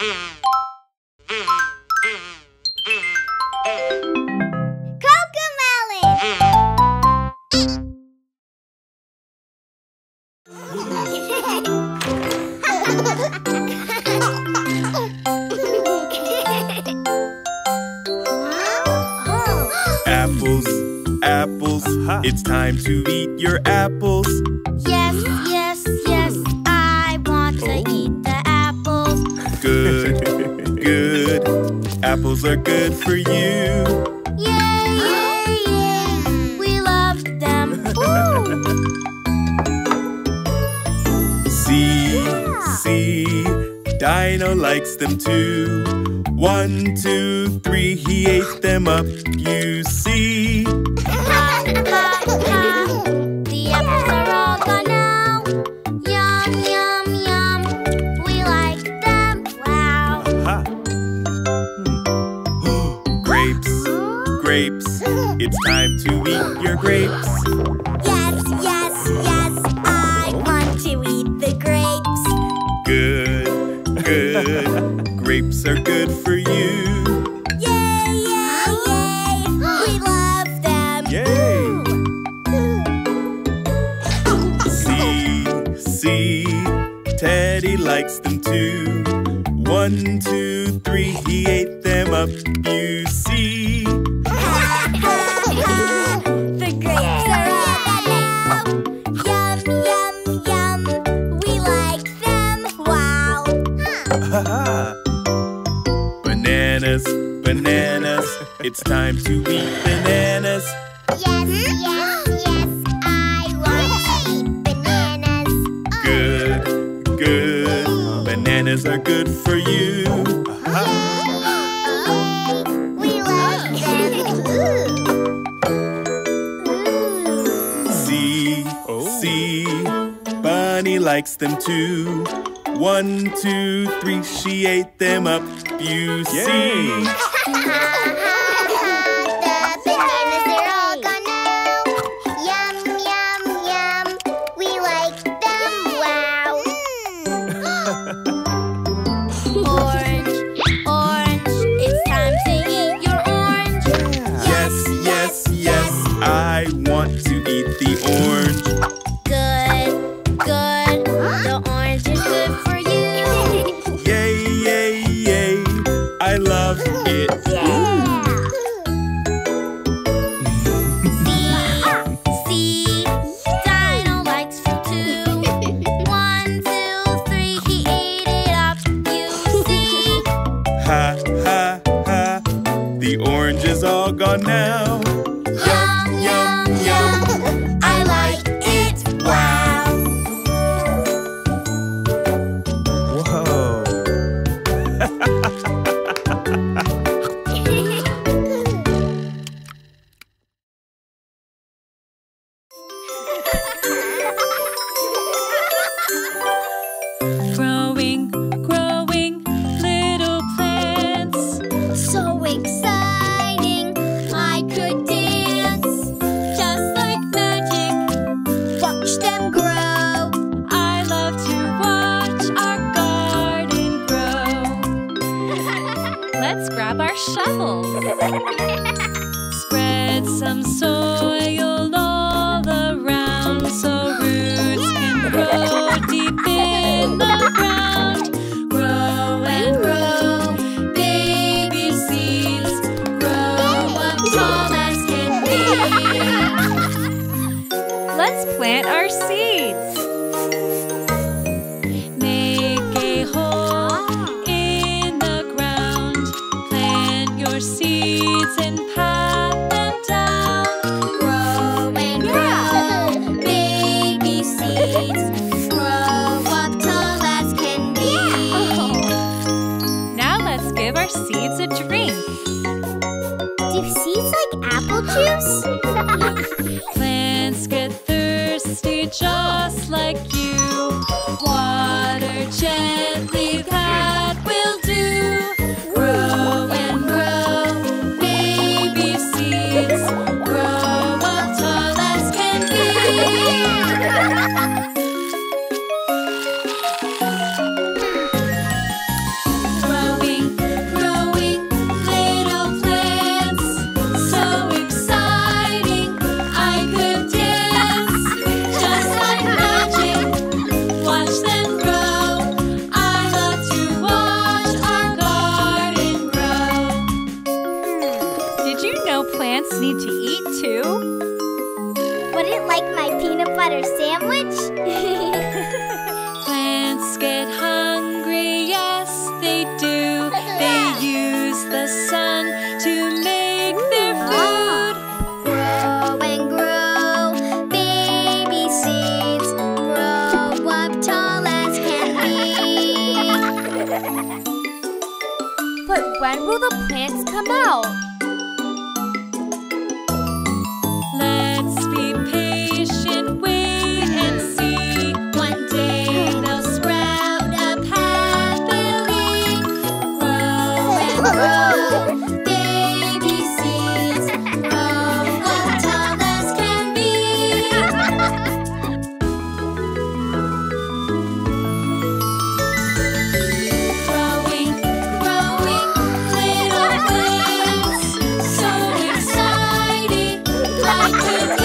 Mm-hmm. are good for you. Yay! Yay! We love them. see, see, Dino likes them too. One, two, three, he ate them up. You grapes. It's time to eat your grapes. Yes, yes, yes, I want to eat the grapes. Good, good. grapes are good for you. Yay, yay, yay. We love them. Yay. see, see, Teddy likes them too. One, two, three, he ate them up, you see. See, oh. see, Bunny likes them too. One, two, three, she ate them up. You Yay. see. plants need to eat too? Would it like my peanut butter sandwich? plants get hungry, yes they do. They use the sun to make their food. Grow and grow, baby seeds. Grow up tall as can be. but when will the plants come out? like it.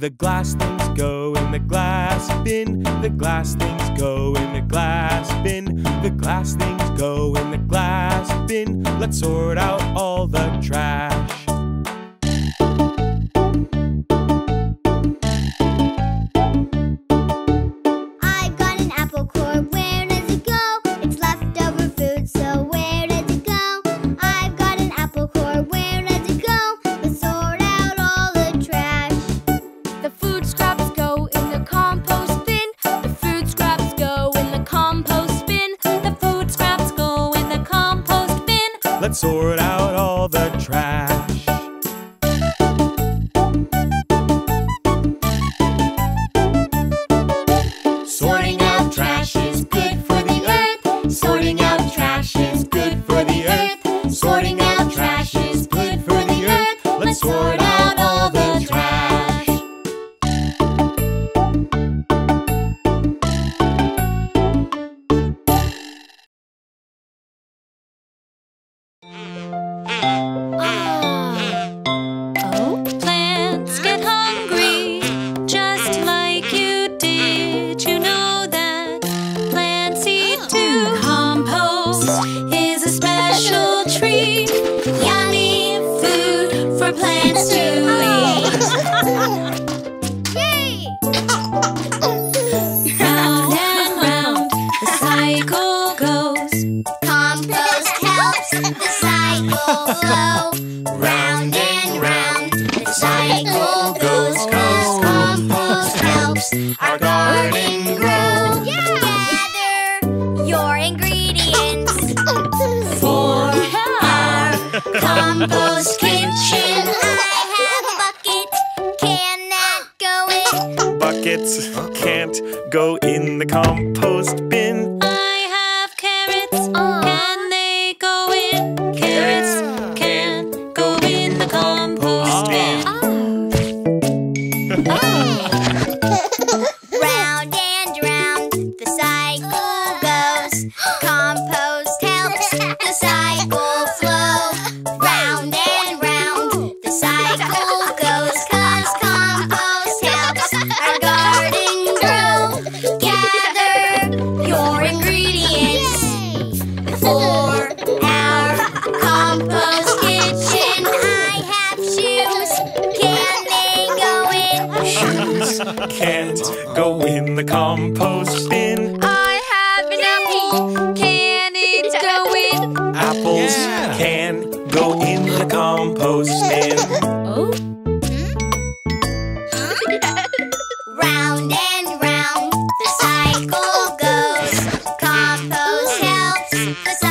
The glass things go in the glass bin. The glass things go in the glass bin. The glass things go in the glass bin. Let's sort out all the trash. Can't go in the compost bin. Helps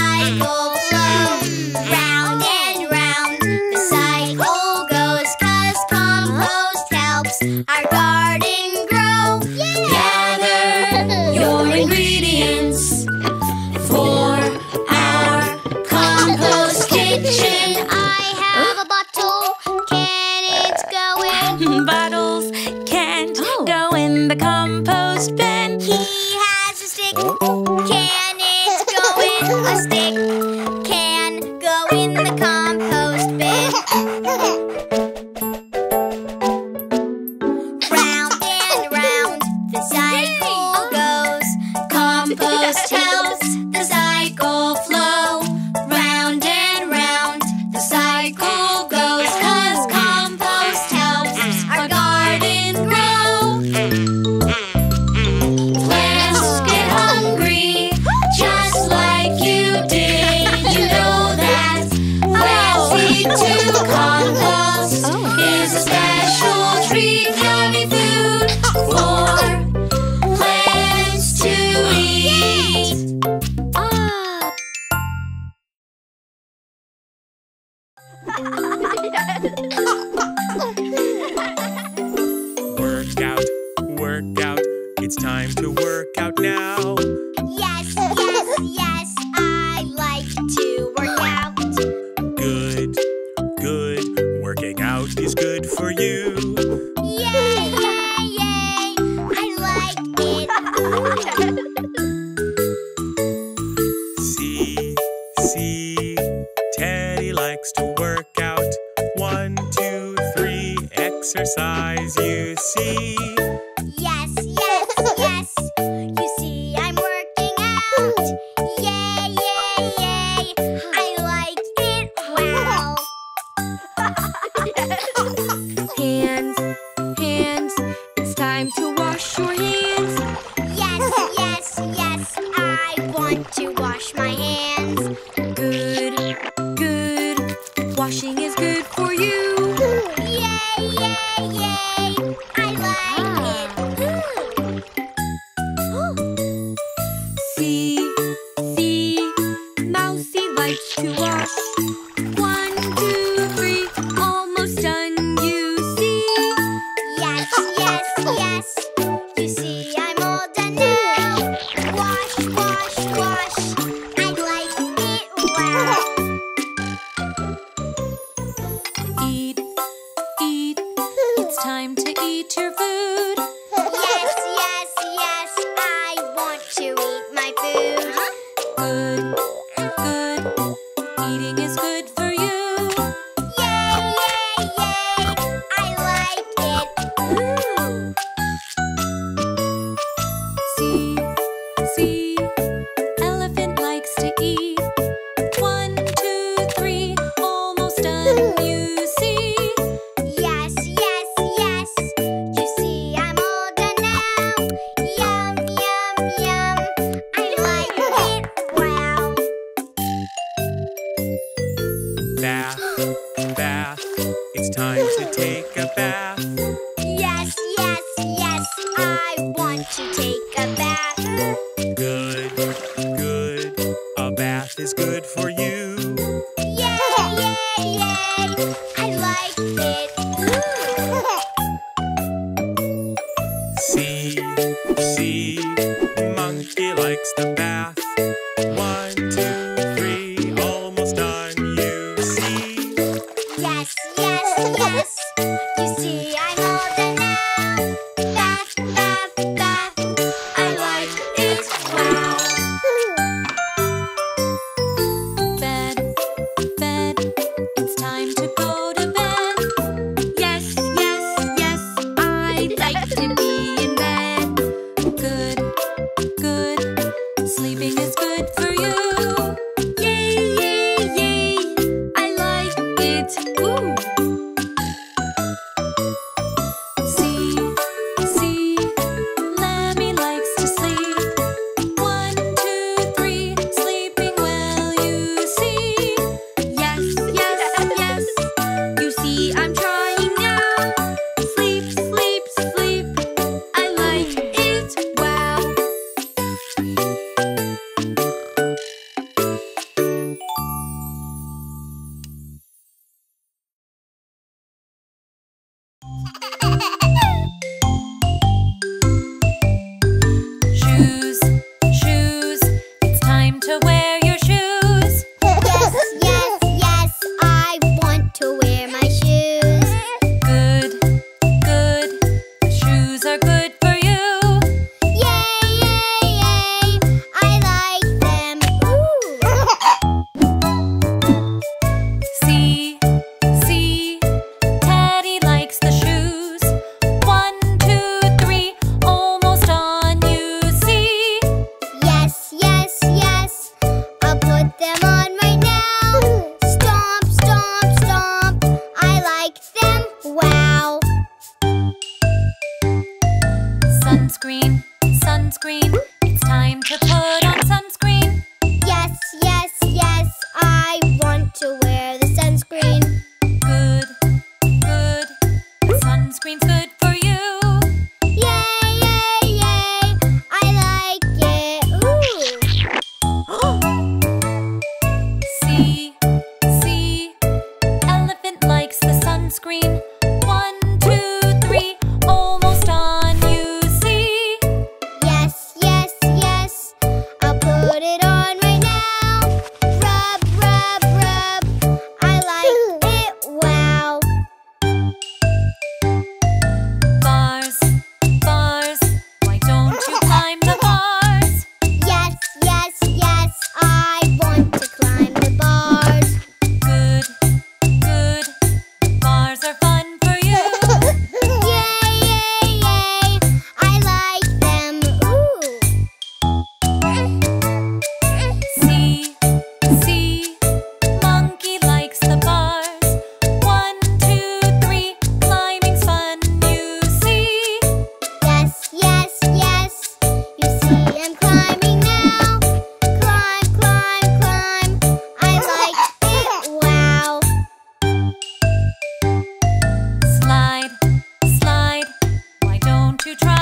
sunscreen. You try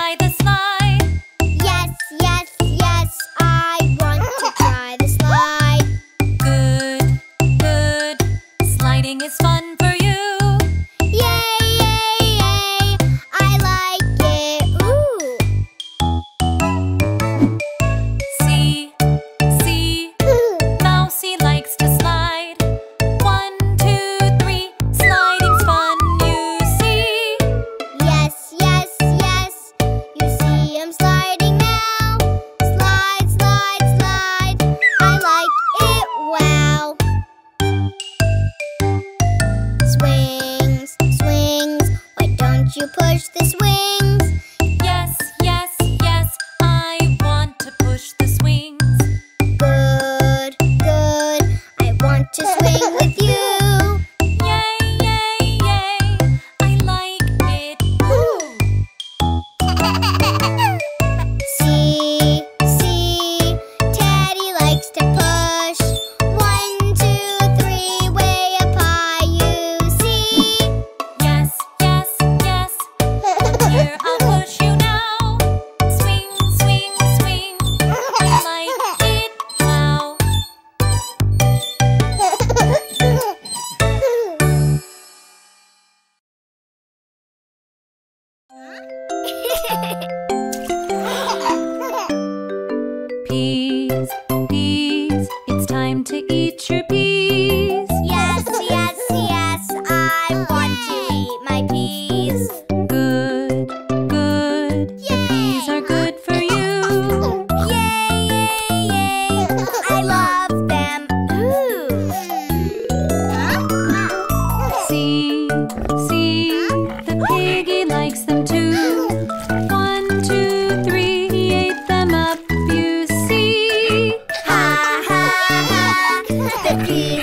The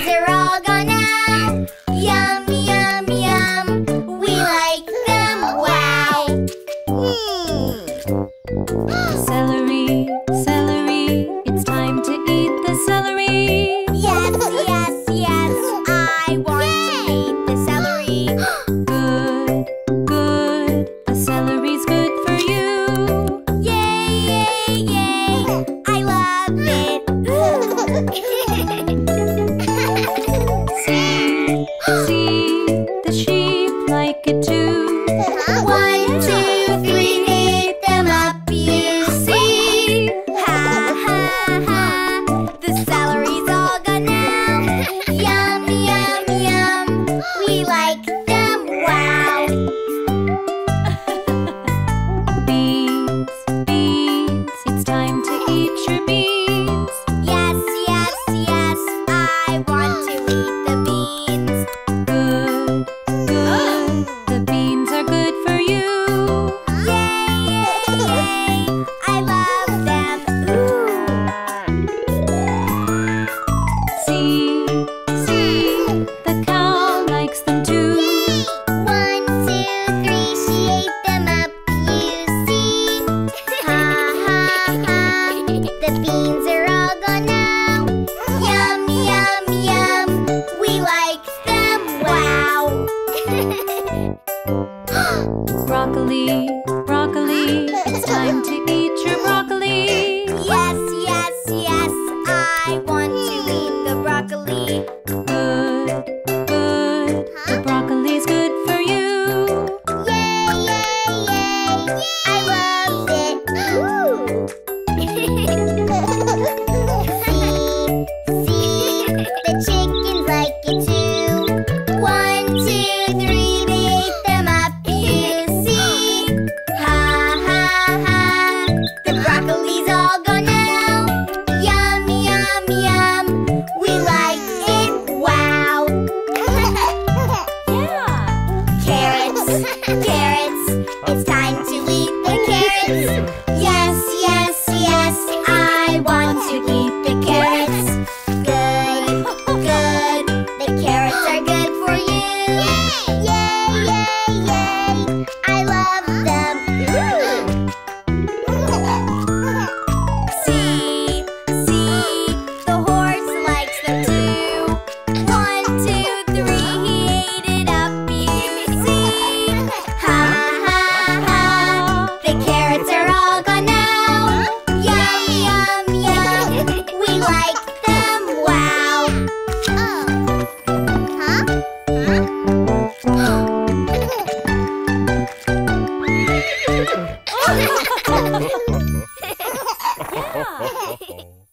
I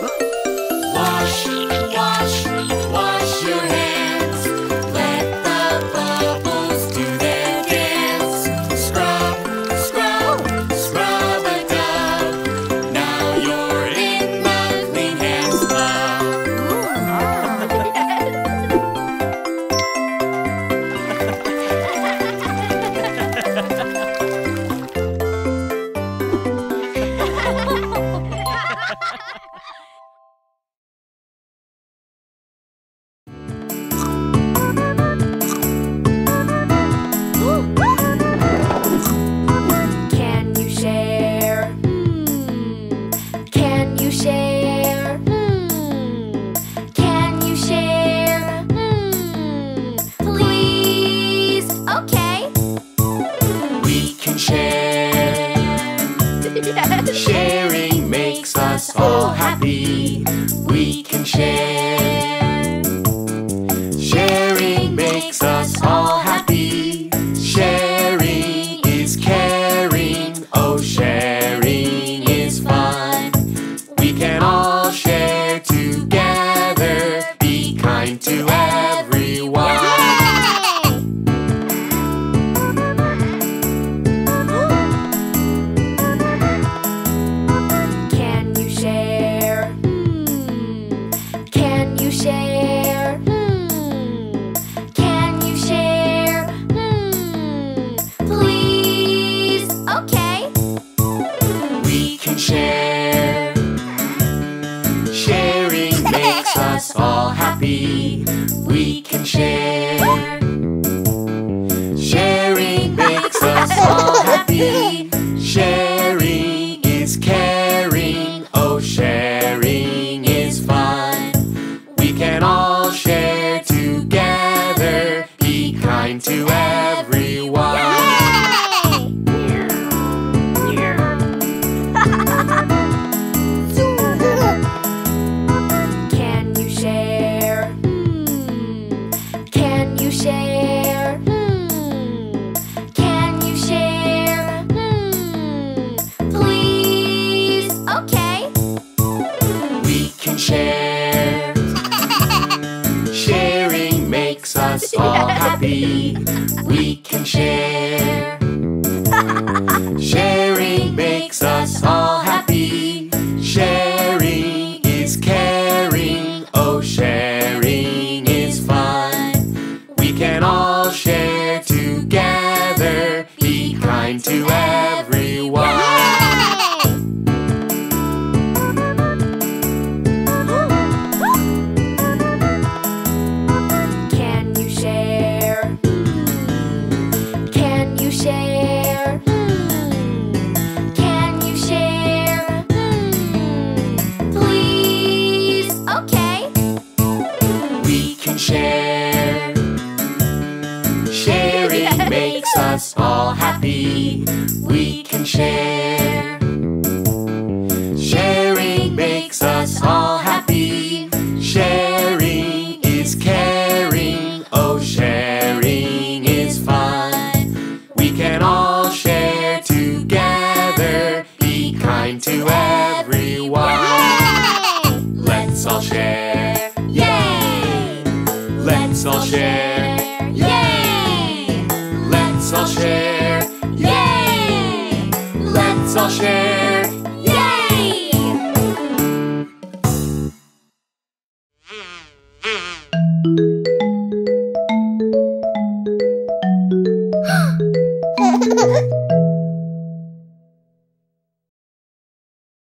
Wash, to.